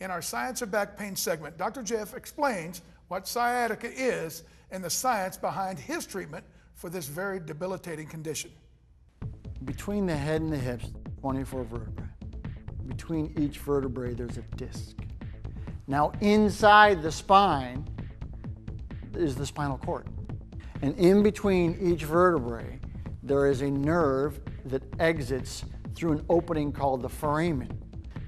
In our Science of Back Pain segment, Dr. Jeff explains what sciatica is and the science behind his treatment for this very debilitating condition. Between the head and the hips, 24 vertebrae. Between each vertebrae, there's a disc. Now, inside the spine is the spinal cord. And in between each vertebrae, there is a nerve that exits through an opening called the foramen.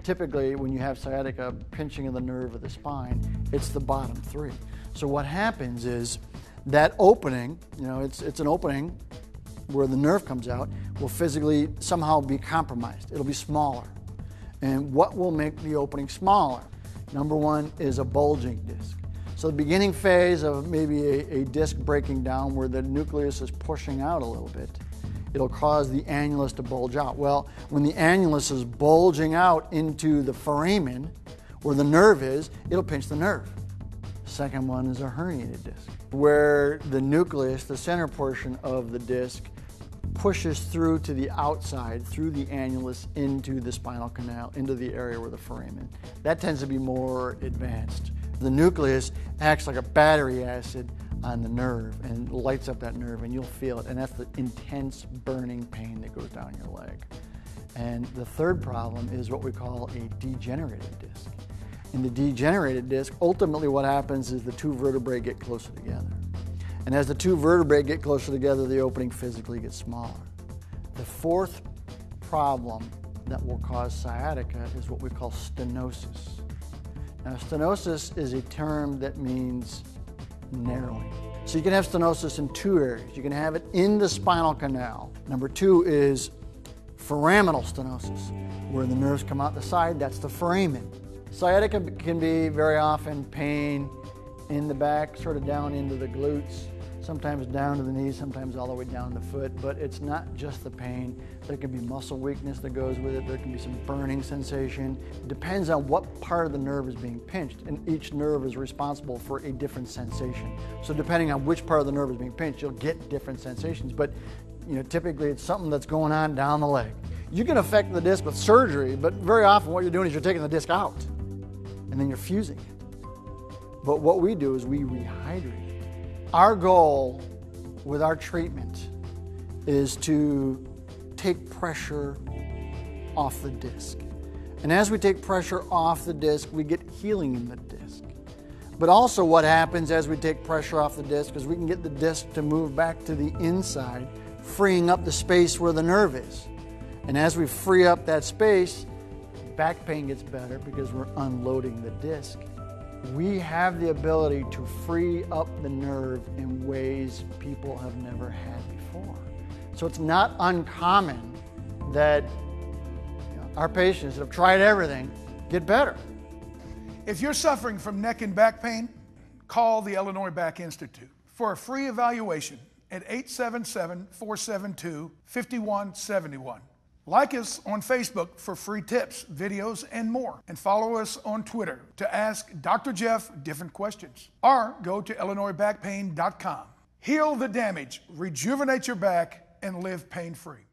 Typically, when you have sciatica pinching of the nerve of the spine, it's the bottom three. So what happens is that opening, you know, it's, it's an opening where the nerve comes out, will physically somehow be compromised. It'll be smaller. And what will make the opening smaller? Number one is a bulging disc. So the beginning phase of maybe a, a disc breaking down where the nucleus is pushing out a little bit, it'll cause the annulus to bulge out. Well, when the annulus is bulging out into the foramen, where the nerve is, it'll pinch the nerve. Second one is a herniated disc, where the nucleus, the center portion of the disc, pushes through to the outside, through the annulus, into the spinal canal, into the area where the foramen. That tends to be more advanced. The nucleus acts like a battery acid on the nerve and lights up that nerve, and you'll feel it. And that's the intense burning pain that goes down your leg. And the third problem is what we call a degenerated disc. In the degenerated disc, ultimately what happens is the two vertebrae get closer together. And as the two vertebrae get closer together, the opening physically gets smaller. The fourth problem that will cause sciatica is what we call stenosis. Now, stenosis is a term that means narrowing. So you can have stenosis in two areas. You can have it in the spinal canal. Number two is foraminal stenosis, where the nerves come out the side, that's the foramen. Sciatica can be very often pain in the back, sort of down into the glutes, sometimes down to the knees, sometimes all the way down to the foot, but it's not just the pain. There can be muscle weakness that goes with it. There can be some burning sensation. It depends on what part of the nerve is being pinched, and each nerve is responsible for a different sensation. So depending on which part of the nerve is being pinched, you'll get different sensations, but you know, typically it's something that's going on down the leg. You can affect the disc with surgery, but very often what you're doing is you're taking the disc out and then you're fusing it. But what we do is we rehydrate. Our goal with our treatment is to take pressure off the disc. And as we take pressure off the disc, we get healing in the disc. But also, what happens as we take pressure off the disc is we can get the disc to move back to the inside, freeing up the space where the nerve is. And as we free up that space, back pain gets better because we're unloading the disc. We have the ability to free up the nerve in ways people have never had before. So it's not uncommon that our patients that have tried everything get better. If you're suffering from neck and back pain, call the Illinois Back Institute for a free evaluation at 877 472 5171. Like us on Facebook for free tips, videos, and more. And follow us on Twitter to ask Dr. Jeff different questions. Or go to IllinoisBackPain.com. Heal the damage, rejuvenate your back, and live pain free.